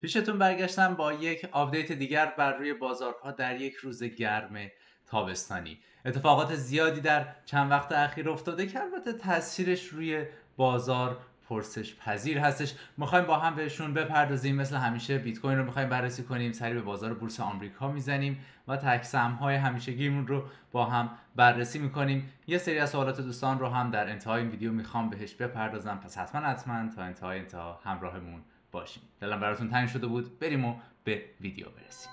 پیشتون برگشتم با یک update دیگر بر روی بازارها در یک روز گرم تابستانی. اتفاقات زیادی در چند وقت اخیر افتاده که البته تاثیرش روی بازار پرسش پذیر هستش. می‌خوایم با هم بهشون بپردازیم مثل همیشه بیت کوین رو می‌خوایم بررسی کنیم سری به بازار بورس آمریکا می‌زنیم و تکسم های همیشگیمون رو با هم بررسی می‌کنیم. یه سری از سوالات دوستان رو هم در انتهای این ویدیو می‌خوام بهش بپردازم. پس حتما حتما تا انتهای انتها همراهمون باشیم دلم براتون تنگ شده بود. بریم و به ویدیو برسیم.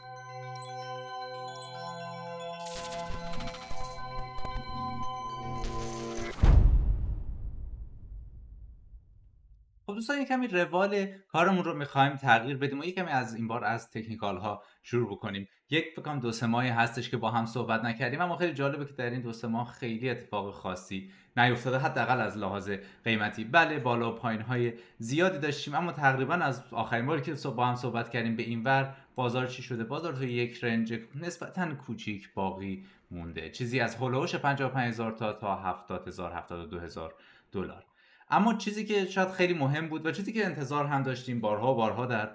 دوستان یک کمی روال کارمون رو می‌خوایم تغییر بدیم و یک کمی از این بار از تکنیکال ها شروع بکنیم. یک فکرم دو سه ماهی هستش که با هم صحبت نکردیم اما خیلی جالبه که در این دو سه ماه خیلی اتفاق خاصی نیفتاده حداقل از لحاظ قیمتی. بله بالا و پایین های زیادی داشتیم اما تقریبا از آخرین باری که با هم صحبت کردیم به این ور بازار چی شده؟ بازار تو یک range نسبتا کوچیک باقی مونده. چیزی از حول و حوش 55000 تا تا 70000 72000 دلار. اما چیزی که شاید خیلی مهم بود و چیزی که انتظار هم داشتیم بارها بارها در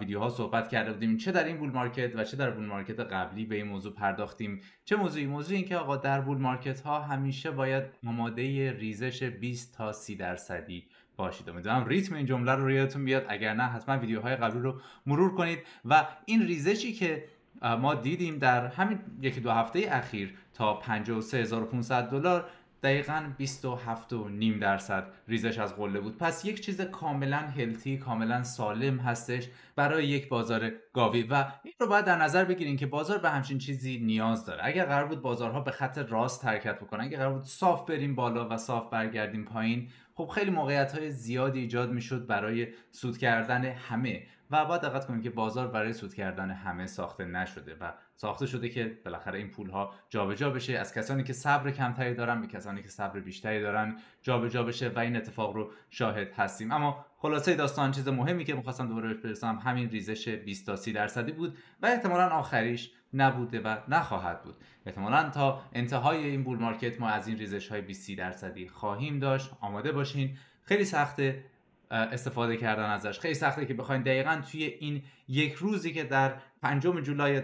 ویدیوها صحبت کرده بودیم چه در این bull market و چه در bull market قبلی به این موضوع پرداختیم چه موضوعی؟ موضوع این که آقا در bull market ها همیشه باید آماده ریزش 20 تا 30 درصدی باشید. امیدوارم ریتم این جمله رو رویتون بیاد. اگر نه حتما ویدیوهای قبلی رو مرور کنید و این ریزشی که ما دیدیم در همین یکی دو هفته اخیر تا 53500 دلار دقیقا 27 و نیم درصد ریزش از قله بود. پس یک چیز کاملا هلتی کاملا سالم هستش برای یک بازار گاوی و این رو باید در نظر بگیریم که بازار به همچین چیزی نیاز داره. اگر قرار بود بازارها به خط راست حرکت بکنن اگر قرار بود صاف بریم بالا و صاف برگردیم پایین خب خیلی موقعیت های زیادی ایجاد می‌شد برای سود کردن همه و باید دقت کنیم که بازار برای سود کردن همه ساخته نشده و ساخته شده که بالاخره این پول ها جابجا بشه از کسانی که صبر کمتری دارن به کسانی که صبر بیشتری دارن جابجا بشه و این اتفاق رو شاهد هستیم. اما خلاصه داستان چیز مهمی که می‌خواستم دوباره برسم همین ریزش 20 تا 30 درصدی بود و احتمالا آخریش نبوده و نخواهد بود. احتمالا تا انتهای این بول مارکت ما از این ریزش های 20 درصدی خواهیم داشت. آماده باشین. خیلی سخته. استفاده کردن ازش. خیلی سخته که بخواین دقیقا توی این یک روزی که در پنجم جولای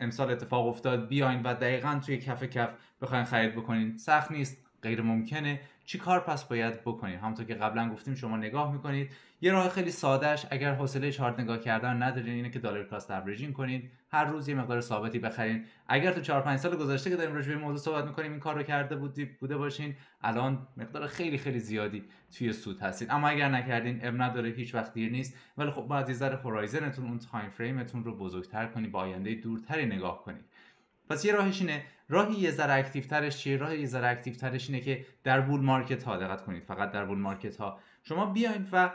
امسال اتفاق افتاد بیاین و دقیقا توی کف کف بخواین خرید بکنین. سخت نیست غیر ممکنه. چی کار پس باید بکنید؟ همونطور که قبلا گفتیم شما نگاه می‌کنید. یه راه خیلی سادهش اگر حوصله چارت نگاه کردن ندارین اینه که dollar cost averaging کنید. هر روز یه مقدار ثابتی بخرین. اگر تو 4 5 سال گذشته که داریم راجع به موضوع صحبت می‌کنیم این کار رو کرده بودی بوده باشین. الان مقدار خیلی خیلی زیادی توی سود هستید اما اگر نکردین عیب نداره هیچ وقت دیر نیست. ولی خب باید یه ذره horizon تون اون time frame تون رو بزرگتر کنید با آینده دورتری نگاه کنید پس یه راهش اینه راهی یه ذره active ترش چیه؟ راه یه ذره active اینه که در bull market ها دقت کنید. فقط در bull market ها. شما بیاین و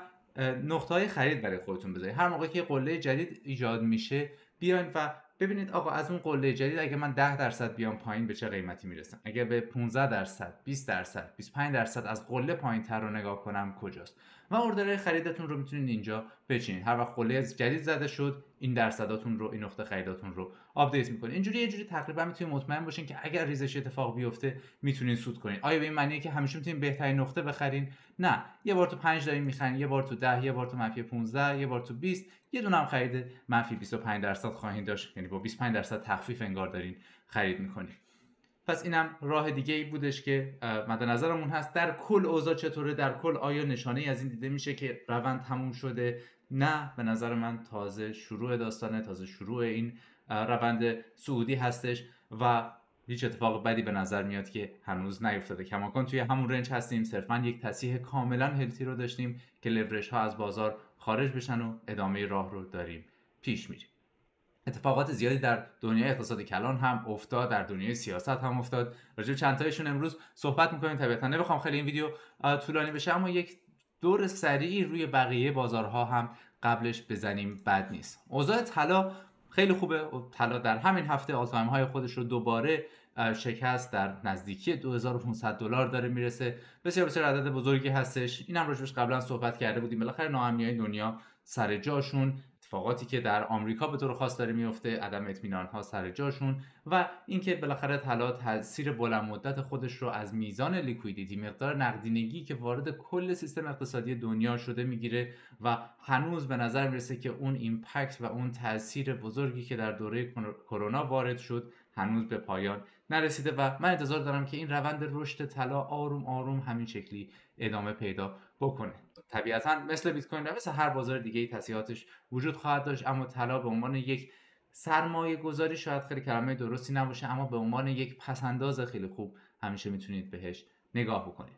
نقطه های خرید برای خودتون بذارید. هر موقع که قله جدید ایجاد میشه بیاین و ببینید آقا از اون قله جدید اگه من 10 درصد بیام پایین به چه قیمتی می‌رسم؟ اگه به 15 درصد 20 درصد 25 درصد از قله پایین تر رو نگاه کنم کجاست؟ و order خریدتون رو می‌تونید اینجا بچینید. هر وقت قله جدید زده شد این درصداتون رو این نقطه خریداتون رو update می‌کنید. اینجوری یه جوری تقریبا می‌تونید مطمئن باشین که اگر ریزش اتفاق بیفته می‌تونید سود کنید. آیا به این معنیه که همیشه می‌تونید بهترین نقطه بخرین؟ نه. یه بار تو 5 دارین می‌خرین یه بار تو 10 یه بار تو منفی 15 یه بار تو 20 یه دونه هم خرید منفی 25 درصد خواهید داشت. یعنی با 25 درصد تخفیف انگار دارین خرید می‌کنید. پس اینم راه دیگه ای بودش که مد نظرمون هست. در کل اوضاع چطوره؟ در کل آیا نشانه ای از این دیده میشه که روند تموم شده؟ نه. به نظر من تازه شروع داستانه تازه شروع این روند سعودی هستش و هیچ اتفاق بدی به نظر میاد که هنوز نیفتاده. کماکان توی همون رنج هستیم. صرفا یک تصیح کاملا هلتی رو داشتیم که لورش ها از بازار خارج بشن و ادامه راه رو داریم. پیش میریم. اتفاقات زیادی در دنیای اقتصاد کلان هم افتاد در دنیای سیاست هم افتاد. راجع چند تایشون امروز صحبت می‌کنیم طبیعتا. نمی‌خوام خیلی این ویدیو طولانی بشه اما یک دور سریعی روی بقیه بازارها هم قبلش بزنیم بد نیست. اوضاع طلا خیلی خوبه. طلا در همین هفته آل های خودش رو دوباره شکست در نزدیکی 2500 دلار داره می‌رسه. بسیار بسیار عدد بزرگی هستش. اینم راجبش قبلا صحبت کرده بودیم. بالاخره ناامنی دنیا سر جاشون. اتفاقاتی که در آمریکا به طور خاص داره میفته عدم اطمینان ها سر جاشون و اینکه بالاخره طلا تاثیر بلند مدت خودش رو از میزان لیکویدیتی مقدار نقدینگی که وارد کل سیستم اقتصادی دنیا شده می‌گیره و هنوز به نظر می‌رسه که اون ایمپکت و اون تاثیر بزرگی که در دوره کرونا وارد شد هنوز به پایان نرسیده و من انتظار دارم که این روند رشد طلا آروم آروم همین شکلی ادامه پیدا بکنه. طبیعتا مثل بیت کوین مثل هر بازار دیگه ای وجود خواهد داشت اما طلا به عنوان یک سرمایه گذاری شاید خیلی کلمه درستی نباشه اما به عنوان یک پسنداز خیلی خوب همیشه می‌تونید بهش نگاه بکنید.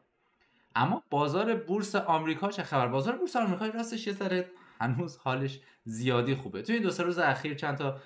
اما بازار بورس آمریکا چه خبر؟ بازار بورس آمریکا راستش یه ذره هنوز حالش زیادی خوبه. توی دو سه روز اخیر چند تا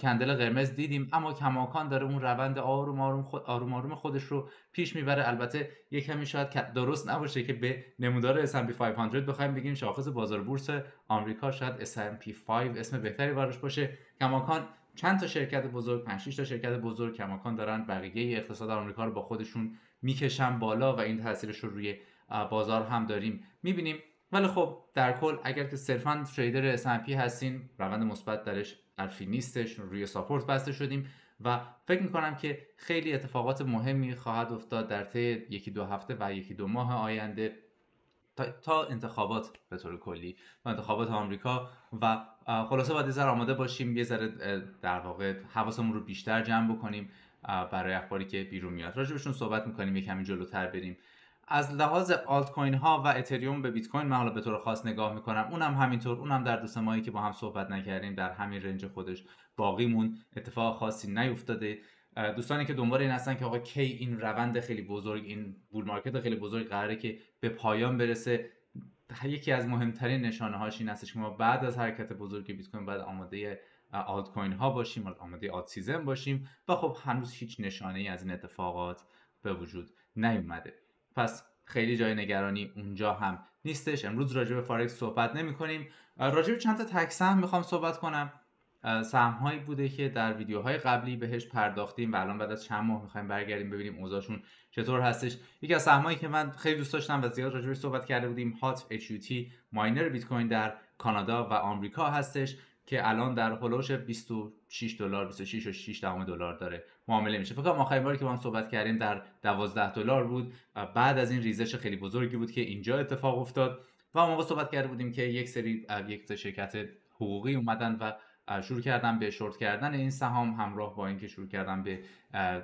کندل قرمز دیدیم اما کماکان داره اون روند آروم آروم خود آروم آروم خودش رو پیش می‌بره. البته یه کمی شاید درست نباشه که به نمودار S&P 500 بخوایم بگیم شاخص بازار بورس آمریکا شاید S&P 5 اسم بهتری براش باشه. کماکان چند تا شرکت بزرگ 5 تا شرکت بزرگ کماکان دارن. بقیه اقتصاد آمریکا رو با خودشون می‌کشن بالا و این تاثیرش رو روی بازار هم داریم. می‌بینیم ولی خب در کل اگر که صرفا تریدر S&P هستین روند مثبت درش حرفی نیستش روی ساپورت بسته شدیم و فکر می‌کنم که خیلی اتفاقات مهمی خواهد افتاد در طی یکی دو هفته و یکی دو ماه آینده تا, انتخابات به طور کلی تا انتخابات آمریکا و خلاصه باید یه آماده باشیم یه ذره در واقع حواسمون رو بیشتر جمع بکنیم برای اخباری که بیرون میاد. راجبشون صحبت می‌کنیم یه کمی جلوتر بریم. از لحاظ آلت کوین ها و اتریوم به بیت کوین من حالا به طور خاص نگاه می‌کنم. اونم همینطور. اونم در دو ماهی که با هم صحبت نکردیم در همین رنج خودش باقیمون. اتفاق خاصی نیفتاده. دوستانی که دنبال این هستن که آقا کی این روند خیلی بزرگ این بول مارکت خیلی بزرگ قراره که به پایان برسه. یکی از مهمترین نشانه هاش این هستش که ما بعد از حرکت بزرگ بیت کوین بعد آماده آلت کوین ها باشیم آماده alt season باشیم. و خب هنوز هیچ نشانه ای از این اتفاقات به وجود نیومده. پس خیلی جای نگرانی اونجا هم نیستش. امروز راجع به فارکس صحبت نمی کنیم راجع به چند تا تک سهم می‌خوام صحبت کنم. سهم هایی بوده که در ویدیوهای قبلی بهش پرداختیم و الان بعد از چند ماه می‌خوایم برگردیم ببینیم اوضاعشون چطور هستش. یکی از سهمایی که من خیلی دوست داشتم و زیاد راجع صحبت کرده بودیم Hut HUT miner بیت کوین در کانادا و آمریکا هستش. که الان در حولوش 26 دلار 26 و 6 دلار داره معامله میشه. فکر کنم آخرین باری که با هم صحبت کردیم در 12 دلار بود بعد از این ریزش خیلی بزرگی بود که اینجا اتفاق افتاد و ما با صحبت کرده بودیم که یک سری یک شرکت حقوقی اومدن و شروع کردن به شورت کردن این سهام همراه با اینکه شروع کردن به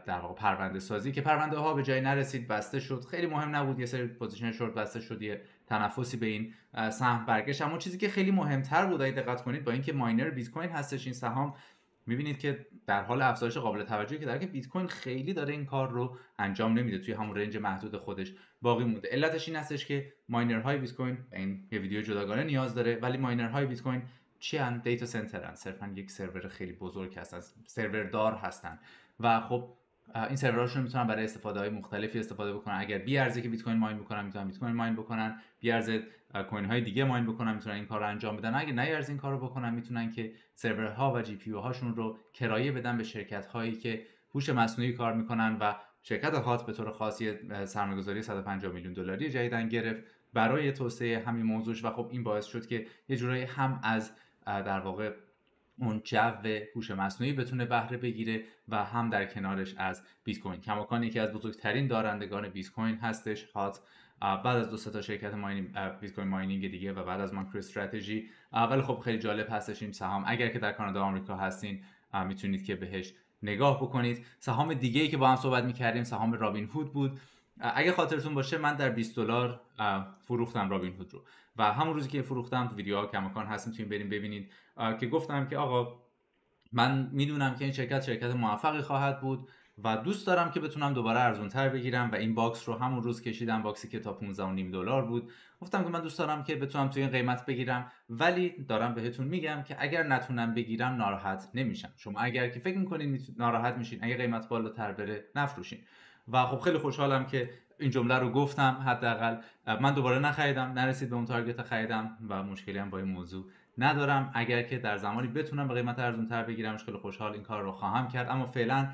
در واقع پرونده سازی که پرونده ها به جای نرسید بسته شد. خیلی مهم نبود یه سری position short بسته شد یه تنفسی به این سهم برگشت اما چیزی که خیلی مهمتر بود اگه دقت کنید با اینکه miner بیت کوین هستش این سهام می‌بینید که در حال افزایش قابل توجهی که در که بیت کوین خیلی داره این کار رو انجام نمیده توی همون range محدود خودش باقی مونده. علتش این هستش که ماینرهای بیت کوین این یه ویدیو جداگانه نیاز داره ولی miner های بیت کوین چی data center ن صرفا یک سرور خیلی بزرگ هستن سرور دار هستن. و خب این سروراشون می‌تونن برای استفاده های مختلفی استفاده بکنن. اگر می ارزه که بیت کوین mine بکنن می‌تونن بیت کوین mine بکنن. می ارزه کوین های دیگه ماین بکنن می‌تونن این کار رو انجام بدن. اگر نه این کار رو بکنن می‌تونن که سرورها و جی پی هاشون رو کرایه بدن به شرکت هایی که هوش مصنوعی کار می‌کنن و شرکت هات به طور خاصی سرمایه‌گذاری 150 میلیون دلاری جدیدن گرفت. برای توسعه همین موضوعش و خب این باعث شد که یه جورایی هم از در واقع اون جو هوش مصنوعی بتونه بهره بگیره و هم در کنارش از بیت کوین کماکان یکی از بزرگترین دارندگان بیت کوین هستش هات. بعد از دو تا شرکت ماینینگ بیت کوین ماینینگ دیگه و بعد از ماکرو استراتژی. ولی خب خیلی جالب هستش این سهام. اگر که در کانادا آمریکا هستین می‌تونید که بهش نگاه بکنید. سهام دیگه ای که با هم صحبت می‌کردیم سهام رابین هود بود. اگه خاطرتون باشه من در 20 دلار فروختم رابین هود رو. و همون روزی که فروختم تو ویدیوها کماکان هست می‌تونید بریم ببینید. که گفتم که آقا من می‌دونم که این شرکت شرکت موفقی خواهد بود و دوست دارم که بتونم دوباره ارزون تر بگیرم و این box رو همون روز کشیدم box ی که تا 15 دلار بود. گفتم که من دوست دارم که بتونم توی این قیمت بگیرم ولی دارم بهتون میگم که اگر نتونم بگیرم ناراحت نمیشم. شما اگر که فکر می‌کنین ناراحت میشین اگه قیمت بالاتر بره نفروشین. و خب خیلی خوشحالم که این جمله رو گفتم حداقل. من دوباره نخریدم نرسید به اون target خریدم و مشکلی هم با این موضوع ندارم. اگر که در زمانی بتونم به قیمت ارزون تر بگیرم خیلی خوشحال این کار رو خواهم کرد. اما فعلا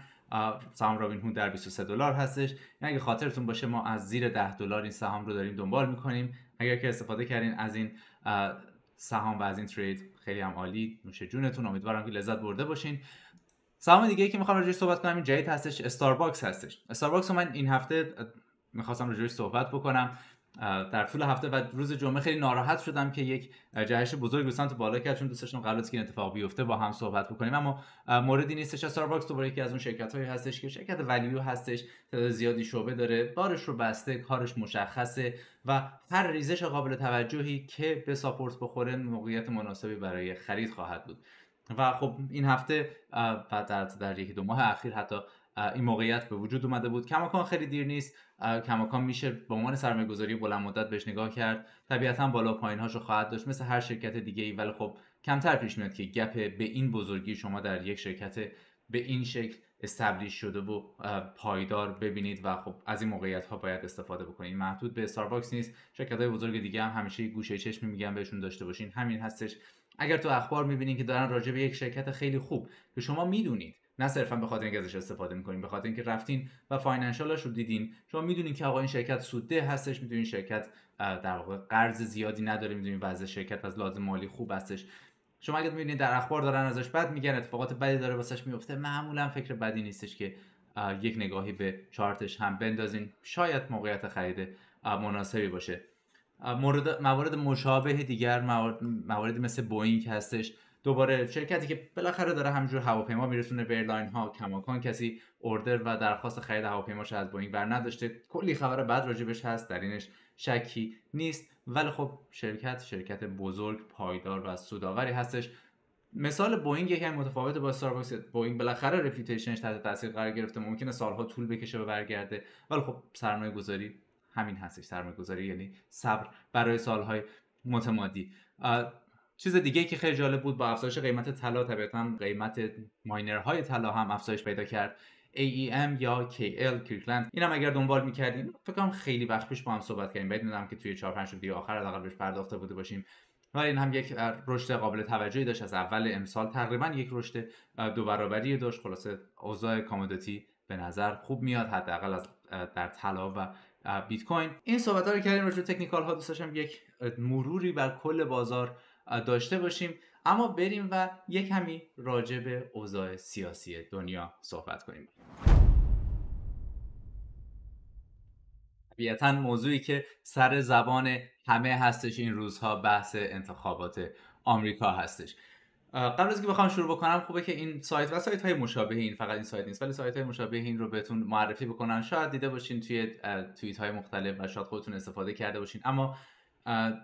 سهام رابین هود در 23 دلار هستش. یعنی اگه خاطرتون باشه ما از زیر 10 دلار این سهام رو داریم دنبال می‌کنیم. اگر که استفاده کردین از این سهام و از این trade خیلی هم عالی. نوش جونتون امیدوارم که لذت برده باشین. سهام دیگه که می‌خوام راجعش صحبت کنم این جدید هستش استارباکس هستش. استارباکس من این هفته می‌خواستم راجعش صحبت بکنم. در طول هفته و روز جمعه خیلی ناراحت شدم که یک جهش بزرگ به سمت بالا کرد چون دوست داشتم قبل که این اتفاق بیفته با هم صحبت بکنیم. اما موردی نیستش. استارباکس دوباره یکی از اون شرکت هایی هستش که شرکت value هستش تعداد زیادی شعبه داره بارش رو بسته کارش مشخصه و هر ریزش قابل توجهی که به ساپورت بخوره موقعیت مناسبی برای خرید خواهد بود. و خب این هفته و در, در یکی دو ماه اخیر حتی این موقعیت به وجود اومده بود. کماکان خیلی دیر نیست. کماکان میشه به عنوان سرمایه گذاری بلند مدت بهش نگاه کرد. طبیعتا بالا پایین رو خواهد داشت. مثل هر شرکت دیگه ای ولی خب کمتر پیش میاد که گپ به این بزرگی شما در یک شرکت به این شکل establish شده و پایدار ببینید و خب از این موقعیت ها باید استفاده بکنید. محدود به استارباکس نیست. شرکت های بزرگ دیگه هم همیشه گوشه چشمی میگم بهشون داشته باشین. همین هستش. اگر تو اخبار می‌بینید که دارن راجع به یک شرکت خیلی خوب که شما می‌دونید نه صرفا به خاطر اینکه ازش استفاده می‌کنین به خاطر اینکه رفتین و financial ش رو دیدین شما می‌دونین که آقا این شرکت سودده هستش می‌دونین شرکت در واقع قرض زیادی نداره می‌دونین وضع شرکت از لحاظ مالی خوب هستش. شما اگه می‌بینید در اخبار دارن ازش بد میگن اتفاقات بدی داره واسش میفته معمولا فکر بدی نیستش که یک نگاهی به چارتش هم بندازین. شاید موقعیت خرید مناسبی باشه. مورد موارد مشابه دیگر موارد, مثل بوینگ هستش. دوباره شرکتی که بالاخره داره همینجور هواپیما میرسونه به airline ها کماکان کسی order و درخواست خرید هواپیماش از بوینگ بر نداشته. کلی خبر بد راجبش هست در اینش شکی نیست. ولی خب شرکت شرکت بزرگ پایدار و سوداوری هستش. مثال بوینگ یکم متفاوت با استارباکس بوینگ بالاخره reputation ش تحت تاثیر قرار گرفته. ممکنه سالها طول بکشه و برگرده. ولی خب سرمایه گذاری همین هستش سرمایه گذاری یعنی صبر برای سالهای متمادی. چیز دیگه که خیلی جالب بود با افزایش قیمت طلا طبیعتا قیمت miner های طلا هم افزایش پیدا کرد. AEM یا KL Kirkland اینم اگر دنبال می‌کردیم فکر کنم خیلی وقت پیش با هم صحبت کردیم. بدونم که توی 4 5 ویدیو آخر حداقل بهش پرداخته بوده باشیم. و این هم یک رشد قابل توجهی داشت. از اول امسال تقریبا یک رشد دو برابری داشت. خلاصه اوضاع کامودیتی به نظر خوب میاد حداقل از در طلا و بیت کوین. این صحبت ها رو کردیم راجع تکنیکال ها. دوست داشتم یک مروری بر کل بازار داشته باشیم. اما بریم و یک کمی راجع به اوضاع سیاسی دنیا صحبت کنیم. طبیعتا موضوعی که سر زبان همه هستش این روزها بحث انتخابات آمریکا هستش. قبل از که بخوام شروع بکنم خوبه که این سایت و سایت های مشابه این فقط این سایت نیست ولی سایت های مشابه این رو بهتون معرفی بکنن. شاید دیده باشین توی توییت های مختلف و شاید خودتون استفاده کرده باشین. اما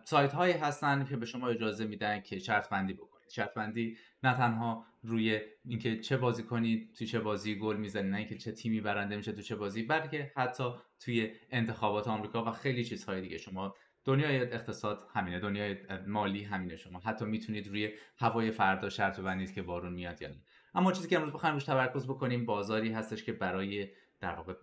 سایت هایی هستن که به شما اجازه میدن که شرط بندی بکنید. شرط بندی نه تنها روی اینکه چه بازی کنید توی چه بازی گل می‌زنید نه اینکه چه تیمی برنده میشه تو چه بازی بلکه حتی توی انتخابات آمریکا و خیلی چیزهای دیگه. شما دنیای اقتصاد همینه دنیای مالی همینه شما. حتی می‌تونید روی هوای فردا شرط ببندید که بارون میاد یا نه. اما چیزی که امروز بخوایم روش تمرکز بکنیم بازاری هستش که برای در واقع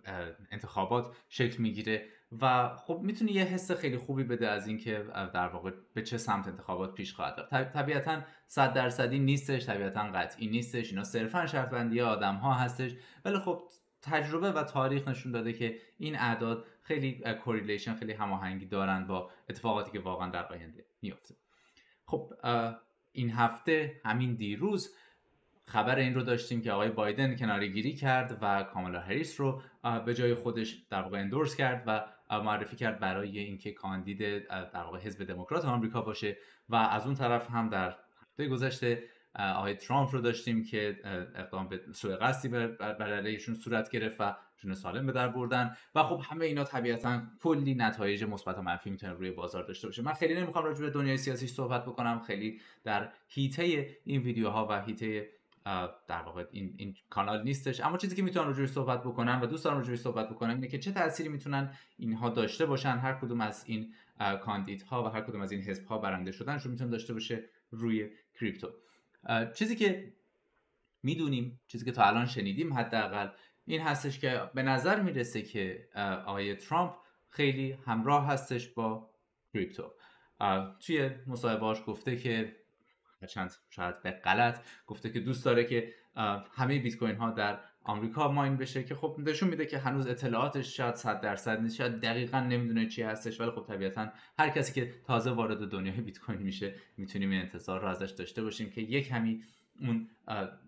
انتخابات شکل می‌گیره و خب می‌تونه یه حس خیلی خوبی بده از اینکه در واقع به چه سمت انتخابات پیش خواهد رفت. طبیعتا صد درصدی نیستش طبیعتا قطعی نیستش. اینا صرفا شرط بندی آدم ها هستش. ولی خب تجربه و تاریخ نشون داده که این اعداد خیلی correlation خیلی هماهنگی دارن با اتفاقاتی که واقعا در آینده میفته خب این هفته همین دیروز خبر این رو داشتیم که آقای بایدن کناره گیری کرد و کامالا هریس رو به جای خودش در واقع endorse کرد و معرفی کرد برای اینکه کاندید در واقع حزب دموکرات آمریکا باشه و از اون طرف هم در هفته گذشته آقای ترامپ رو داشتیم که اقدام به سوء قصدی بر علیهشون صورت گرفت و جون سالم به در بردن. و خب همه اینا طبیعتا کلی نتایج مثبت و منفی می‌تونه روی بازار داشته باشه. من خیلی نمی‌خوام راجع به دنیای سیاسی صحبت بکنم. خیلی در هیته این ویدیوها و هیته در واقع این, این کانال نیستش. اما چیزی که می‌تونم روی صحبت بکنم و دوست دارم روی صحبت بکنم اینه که چه تأثیری می‌تونن اینها داشته باشن. هر کدوم از این کاندیدها و هر کدوم از این حزب ها برنده شدنشون می‌تونه داشته باشه روی کریپتو. چیزی که می‌دونیم چیزی که تا الان شنیدیم حداقل این هستش که به نظر می‌رسه که آقای ترامپ خیلی همراه هستش با کریپتو. توی مصاحبهاش گفته که چند شاید به غلط گفته که دوست داره که همه بیت کوین ها در آمریکا ماین بشه که خب نشون میده که هنوز اطلاعاتش شاید 100 درصد نیست شاید دقیقا نمی‌دونه چی هستش ولی خب طبیعتا هر کسی که تازه وارد دنیای بیت کوین میشه می‌تونیم انتظار رو ازش داشته باشیم که یک کمی اون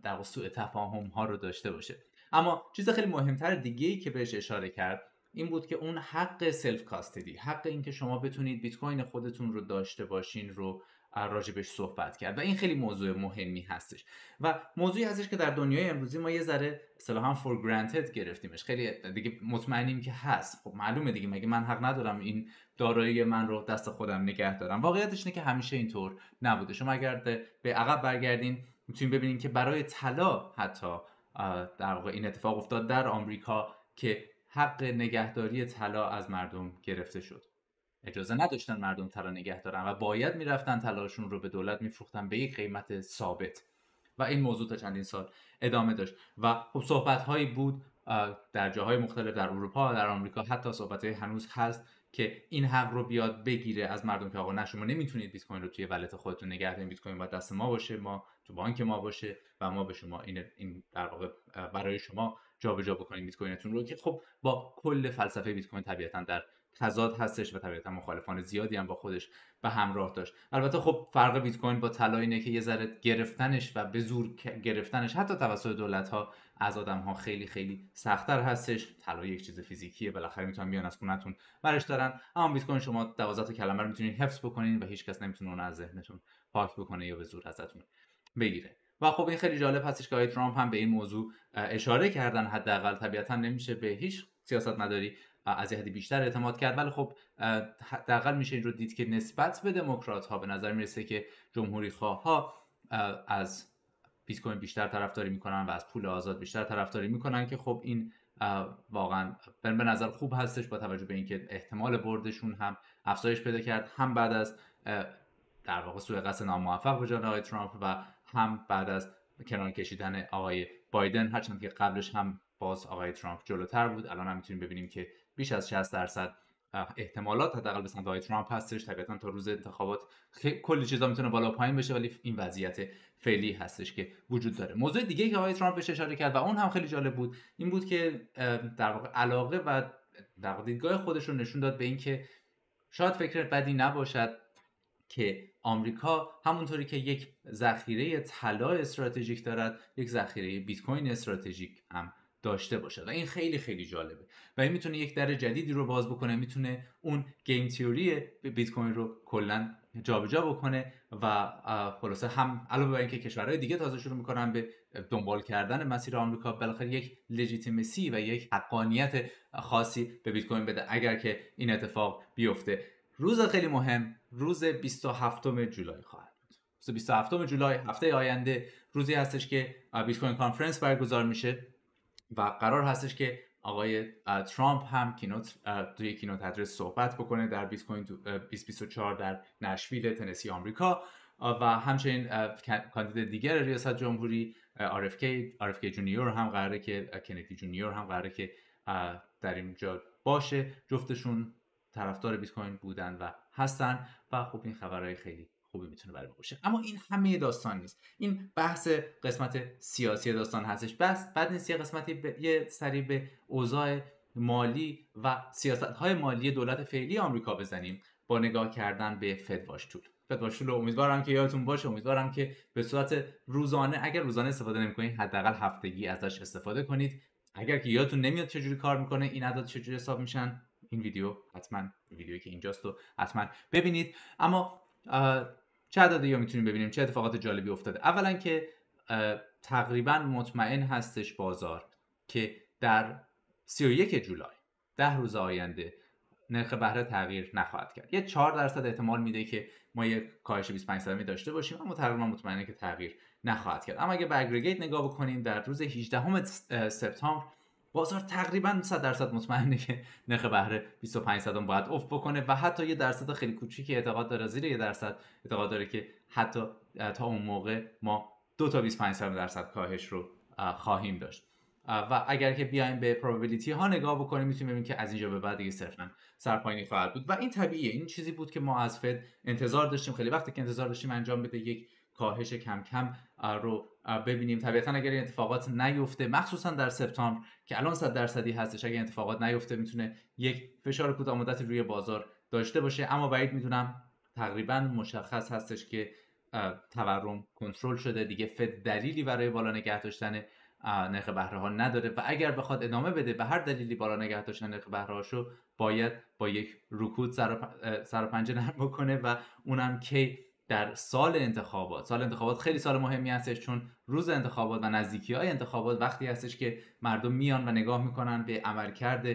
در سوء تفاهم ها رو داشته باشه. اما چیز خیلی مهمتر دیگه ای که بهش اشاره کرد این بود که اون حق self custody حق اینکه شما بتونید بیت کوین خودتون رو داشته باشین رو راجبش صحبت کرد و این خیلی موضوع مهمی هستش. و موضوعی هستش که در دنیای امروزی ما یه ذره هم for granted گرفتیمش. خیلی دیگه مطمئنیم که هست. خب معلومه دیگه. مگه من حق ندارم این دارایی من رو دست خودم نگه دارم؟ واقعیتش اینه که همیشه اینطور نبوده. شما اگر به عقب برگردین می‌تونید ببینید که برای طلا حتی در واقع این اتفاق افتاد در آمریکا که حق نگهداری طلا از مردم گرفته شد. اجازه نداشتن مردم طلا نگه دارن و باید می‌رفتن طلاشون رو به دولت میفروختن به یک قیمت ثابت. و این موضوع تا چندین سال ادامه داشت. و خب صحبت هایی بود در جاهای مختلف در اروپا در آمریکا. حتی صحبت های هنوز هست که این حق رو بیاد بگیره از مردم که آقا نه شما نمی‌تونید بیت کوین رو توی ولت خودتون نگه دارید. بیت کوین باید دست ما باشه ما تو بانک ما باشه و ما به شما این این در واقع برای شما جابجا بکنید بیت کوینتون رو که خب با کل فلسفه بیت کوین طبیعتا در تضاد هستش و طبیعتا مخالفان زیادی هم با خودش به همراه داشت. البته خب فرق بیت کوین با طلا اینه که یه ذره گرفتنش و به زور گرفتنش حتی توسط دولت ها از آدم ها خیلی خیلی سختتر هستش. طلا یک چیز فیزیکیه بالاخره می‌تونن بیان از خونتون برش دارن. اما بیت کوین شما 12 تا کلمه رو می‌تونید حفظ بکنین و هیچ کس نمی‌تونه اون از ذهنتون پاک بکنه یا به زور ازتون بگیره. و خب این خیلی جالب هستش که آقای ترامپ هم به این موضوع اشاره کردن حداقل. طبیعتا نمیشه به هیچ سیاست مداری از حدی بیشتر اعتماد کرد. ولی خب حداقل میشه این رو دید که نسبت به دموکرات ها به نظر می‌رسه که جمهوری خواه ها از بیت کوین بیشتر طرفداری می‌کنن و از پول آزاد بیشتر طرفداری می‌کنن که خب این واقعا به نظر خوب هستش با توجه به اینکه احتمال بردشون هم افزایش پیدا کرد. هم بعد از در واقع سوء قصد ناموفق به جان آقای ترامپ و هم بعد از کنار کشیدن آقای بایدن. هرچند که قبلش هم باز آقای ترامپ جلوتر بود. الان هم می‌تونیم ببینیم که بیش از 60 درصد احتمالات حداقل به سمت ترامپ هستش. طبیعتا تا روز انتخابات کلی چیزا می‌تونه بالا پایین بشه ولی این وضعیت فعلی هستش که وجود داره. موضوع دیگه که آقای ترامپ بهش اشاره کرد و اون هم خیلی جالب بود این بود که در واقع علاقه و در دیدگاه خودش رو نشون داد به اینکه شاید فکر بدی نباشد که آمریکا همونطوری که یک ذخیره طلا استراتژیک دارد یک ذخیره بیت کوین استراتژیک هم داشته باشه و این خیلی خیلی جالبه و این می‌تونه یک در جدیدی رو باز بکنه می‌تونه اون گیم تیوری بیت کوین رو کلا جابجا بکنه و خلاصه هم علاوه بر اینکه کشورهای دیگه تازه شروع می‌کنن به دنبال کردن مسیر آمریکا بالاخره یک لژیتیمسی و یک حقانیت خاصی به بیت کوین بده اگر که این اتفاق بیفته. روز خیلی مهم روز 27 جولای خواهد بود. روز 27 جولای هفته آینده روزی هستش که Bitcoin Conference برگزار میشه. و قرار هستش که آقای ترامپ هم keynote توی keynote address صحبت بکنه در بیت کوین 2024 در نشویل تنسی آمریکا. و همچنین کاندید دیگر ریاست جمهوری RFK RFK Junior هم قراره که کندی Junior هم قراره که در اینجا باشه. جفتشون طرفدار بیت کوین بودن و هستن. و خب این خبرهای خیلی خوبی می‌تونه برای باشه. اما این همه داستان نیست. این بحث قسمت سیاسی داستان هستش. بس بعد نیست یه قسمتی یه سری به اوضاع مالی و سیاست های مالی دولت فعلی آمریکا بزنیم با نگاه کردن به فدواش تول فدواش تول امیدوارم که یادتون باشه. امیدوارم که به صورت روزانه اگر روزانه استفاده نمی‌کنید حداقل هفتگی ازش استفاده کنید. اگر که یادتون نمیاد چجوری کار می‌کنه این اعداد چجوری حساب میشن این ویدیو حتما ویدیویی که اینجاست رو حتما ببینید. اما چه عددی یا می‌تونیم ببینیم؟ چه اتفاقات جالبی افتاده؟ اولا که تقریبا مطمئن هستش بازار که در 31 جولای ده روز آینده نرخ بهره تغییر نخواهد کرد. یه 4 درصد احتمال میده که ما یک کاهش 25 درصدی داشته باشیم اما تقریبا مطمئنه که تغییر نخواهد کرد. اما اگه به نگاه بکنیم در روز 18 سپتامبر بازار تقریبا 100 درصد مطمئنه که نرخ بهره 25 صدم باید افت بکنه و حتی یه درصد خیلی کوچیکی اعتقاد داره زیر یه درصد اعتقاد داره که حتی تا اون موقع ما دو تا 25 درصد کاهش رو خواهیم داشت. و اگر که بیایم به probability ها نگاه بکنیم می‌تونیم ببینیم که از اینجا به بعد دیگه صرفا سرپایینی خواهد بود. و این طبیعیه. این چیزی بود که ما از فد انتظار داشتیم. خیلی وقتی که انتظار داشتیم انجام بده یک کاهش کم کم رو ببینیم. طبیعتا اگر این اتفاقات نیفته مخصوصا در سپتامبر که الان صد درصدی هستش اگر اتفاقات نیفته می‌تونه یک فشار کوتاه مدتی روی بازار داشته باشه. اما بعید می‌دونم تقریبا مشخص هستش که تورم کنترل شده. دیگه فد دلیلی برای بالا نگه داشتن نرخ بهره ها نداره. و اگر بخواد ادامه بده به هر دلیلی بالا نگه داشتن نرخ بهره هاشو باید با یک رکود سر و پنجه نرم بکنه و اونم کی در سال انتخابات. سال انتخابات خیلی سال مهمی هستش چون روز انتخابات و نزدیکی های انتخابات وقتی هستش که مردم میان و نگاه می‌کنن به عملکرد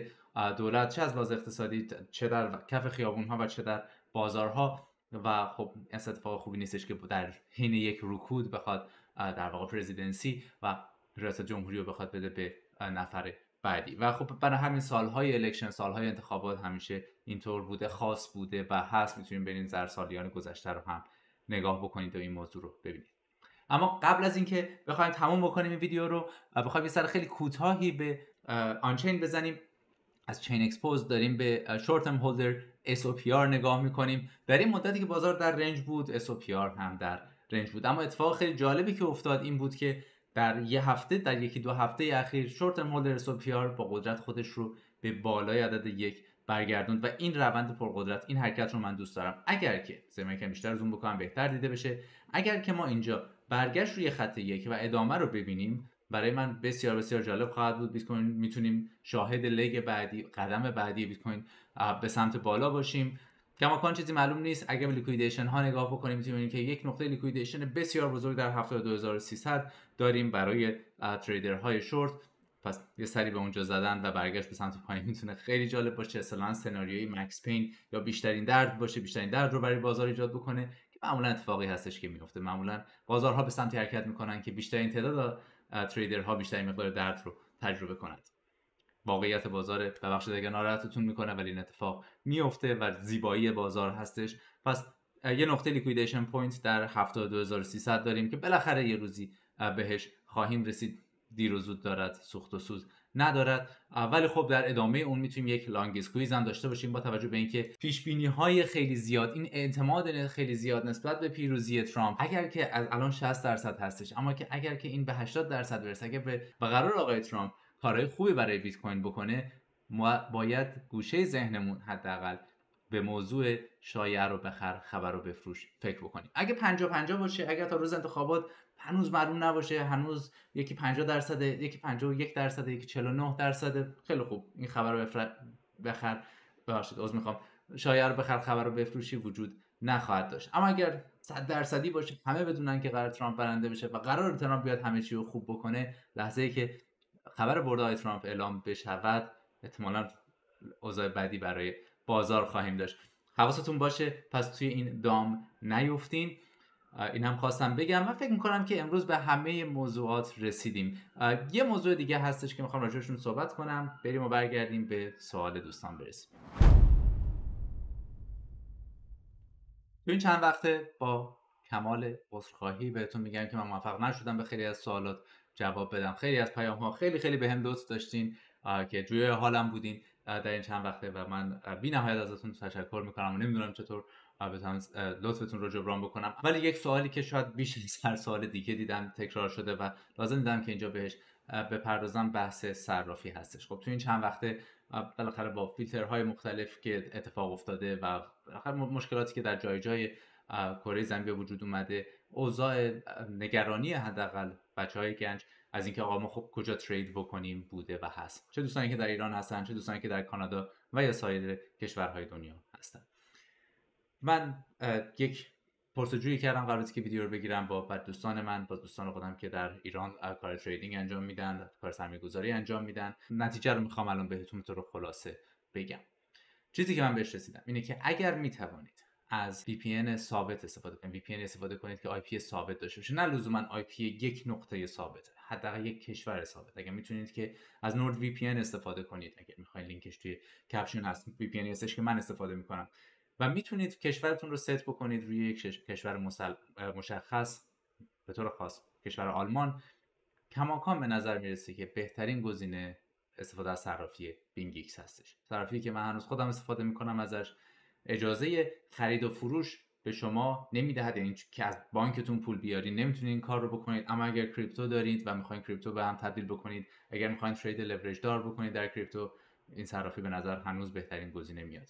دولت چه از لحاظ اقتصادی چه در کف خیابون ها و چه در بازارها. و خب اتفاق خوبی نیستش که در حین یک رکود بخواد در واقع پرزیدنسی و ریاست جمهوری رو بخواد بده به نفر بعدی. و خب برای همین سالهای الکشن سالهای انتخابات همیشه اینطور بوده خاص بوده و هست. می‌تونیم برین در سالیان گذشته رو هم نگاه بکنید و این موضوع رو ببینید. اما قبل از اینکه بخوایم تموم بکنیم این ویدیو رو بخوایم یه سر خیلی کوتاهی به on-chain بزنیم. از Chain Exposed داریم به short term holder SOPR نگاه می‌کنیم. در این مدتی که بازار در range بود SOPR هم در range بود. اما اتفاق خیلی جالبی که افتاد این بود که در یه هفته در یکی دو هفته اخیر short term holder SOPR با قدرت خودش رو به بالای عدد یک برگردوند و این روند پرقدرت این حرکت رو من دوست دارم. اگر که زمین که بیشتر زوم بکنم بهتر دیده بشه. اگر که ما اینجا برگشت روی خط یک و ادامه رو ببینیم برای من بسیار بسیار جالب خواهد بود. بیت کوین می‌تونیم شاهد leg بعدی قدم بعدی بیت کوین به سمت بالا باشیم. کماکان چیزی معلوم نیست. اگر به liquidation ها نگاه بکنیم می‌تونیم که یک نقطه liquidation بسیار بزرگ در 72300 داریم برای trader های شورت. پس یه سری به اونجا زدن و برگشت به سمت پایین. می‌تونه خیلی جالب باشه. اصلا سناریوی max pain یا بیشترین درد باشه بیشترین درد رو برای بازار ایجاد بکنه که معمولا اتفاقی هستش که میفته معمولا بازارها به سمت حرکت می‌کنن که بیشترین تعداد trader ها بیشترین مقدار درد رو تجربه کنند. واقعیت بازار بخش دیگه ناراحتتون می‌کنه ولی این اتفاق میفته و زیبایی بازار هستش. پس یه نقطه liquidation point در 72300 داریم که بالاخره یه روزی بهش خواهیم رسید. دیر و زود دارد سوخت و سوز ندارد. ولی خب در ادامه اون می‌تونیم یک long squeeze هم داشته باشیم با توجه به اینکه پیش بینی های خیلی زیاد این اعتماد خیلی زیاد نسبت به پیروزی ترامپ اگر که از الان 60 درصد هستش اما که اگر که این به 80 درصد برسه اگر به قرار آقای ترامپ کارهای خوبی برای بیت کوین بکنه ما باید گوشه ذهنمون حداقل به موضوع شایعه رو بخر خبر رو بفروش فکر بکنیم. اگه 50 50 باشه اگر تا روز انتخابات هنوز معلوم نباشه. هنوز یکی 50 درصد یکی 51 درصد یکی 49 درصد. خیلی خوب. این خبر رو بفر... بخر. ببخشید عذر می‌خوام. شایعه رو بخر خبر رو بفروشی وجود نخواهد داشت. اما اگر 100 درصدی باشه همه بدونن که قرار ترامپ برنده بشه و قرار ترامپ بیاد همه چی رو خوب بکنه لحظه ای که خبر برده ترامپ اعلام بشود احتمالا اوضاع بدی برای بازار خواهیم داشت. حواستون باشه پس توی این دام نیفتین. این هم خواستم بگم من فکر می‌کنم که امروز به همه موضوعات رسیدیم. یه موضوع دیگه هستش که می‌خوام راجعشون صحبت کنم. بریم و برگردیم به سوال دوستان برسیم. تو این چند وقته با کمال عذرخواهی بهتون میگم که من موفق نشدم به خیلی از سوالات جواب بدم. خیلی از پیام ها خیلی خیلی به هم لطف داشتین که جوی حالم بودین در این چند وقته و من بی نهایت ازتون تشکر می‌کنم و نمی‌دونم چطور بتونم لطفتون رو جبران بکنم. ولی یک سوالی که شاید بیش از هر سوال دیگه دیدم تکرار شده و لازم دیدم که اینجا بهش بپردازم بحث صرافی هستش. خب تو این چند وقته بالاخره با فیلترهای مختلف که اتفاق افتاده و بالاخره مشکلاتی که در جای جای کره زمین به وجود اومده اوضاع نگرانی حداقل بچه های گنج از اینکه آقا ما خب کجا ترید بکنیم بوده و هست. چه دوستانی که در ایران هستن چه دوستانی که در کانادا و یا سایر کشورهای دنیا هستن. من یک پرسجویی کردم قرار که ویدیو رو بگیرم با دوستان من با دوستان خودم که در ایران کار تریدینگ انجام میدن کار سرمایه گذاری انجام میدن. نتیجه رو می‌خوام الان بهتون تو رو خلاصه بگم. چیزی که من بهش رسیدم اینه که اگر می‌توانید از VPN ثابت استفاده کنید VPN استفاده کنید که IP ثابت داشته باشه. نه لزوما IP یک نقطه ثابت حداقل یک کشور ثابت اگر می‌تونید که از نورد VPN استفاده کنید اگر می‌خواین لینکش توی کپشن هست VPN هستش که من استفاده می‌کنم. و می‌تونید کشورتون رو ست بکنید روی یک کشور مشخص به طور خاص کشور آلمان. کماکان به نظر می‌رسه که بهترین گزینه استفاده از صرافی BingX هستش. صرافی که من هنوز خودم استفاده می‌کنم ازش. اجازه خرید و فروش به شما نمی‌دهد. یعنی که از بانکتون پول بیارین. نمی‌تونید این کار رو بکنید. اما اگر crypto دارید و می‌خواین crypto به هم تبدیل بکنید اگر می‌خواین trade leverage دار بکنید در crypto این صرافی به نظر هنوز بهترین گزینه میاد.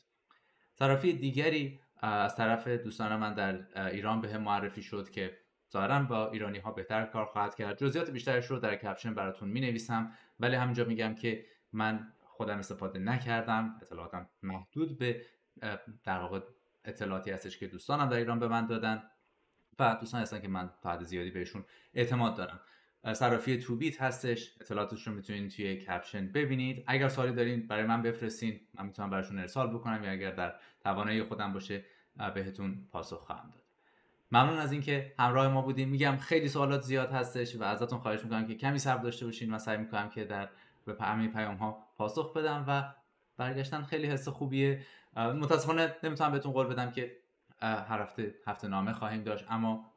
صرافی دیگری از طرف دوستان من در ایران به معرفی شد که ظاهرا با ایرانی ها بهتر کار خواهد کرد. جزئیات بیشترش رو در caption براتون می نویسم ولی همینجا میگم که من خودم استفاده نکردم. اطلاعاتم محدود به در واقع اطلاعاتی هستش که دوستانم در ایران به من دادن و دوستان هستن که من تا زیادی بهشون اعتماد دارم. صرافی توبیت هستش. اطلاعاتش رو می‌تونید توی کپشن ببینید. اگر سوالی دارین برای من بفرستین. من می‌تونم براشون ارسال بکنم یا اگر در توانایی خودم باشه بهتون پاسخ خواهم داد. ممنون از اینکه همراه ما بودیم میگم خیلی سوالات زیاد هستش و ازتون خواهش می‌کنم که کمی صبر داشته باشین و سعی می‌کنم که در به همه پیام ها پاسخ بدم و برگشتن خیلی حس خوبیه. متاسفانه نمی‌تونم بهتون قول بدم که هر هفته هفته نامه خواهیم داشت. اما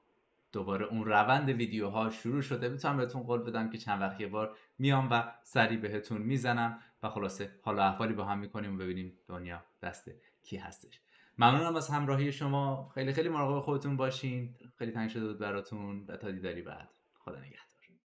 دوباره اون روند ویدیوها شروع شده. می‌تونم بهتون قول بدم که چند وقت بار میام و سری بهتون می‌زنم و خلاصه حالا احوالی با هم می‌کنیم و ببینیم دنیا دست کی هستش. ممنونم از همراهی شما. خیلی خیلی مراقب خودتون باشین. خیلی تنگ شده بود براتون و تا دیداری بعد. خدا نگهدار.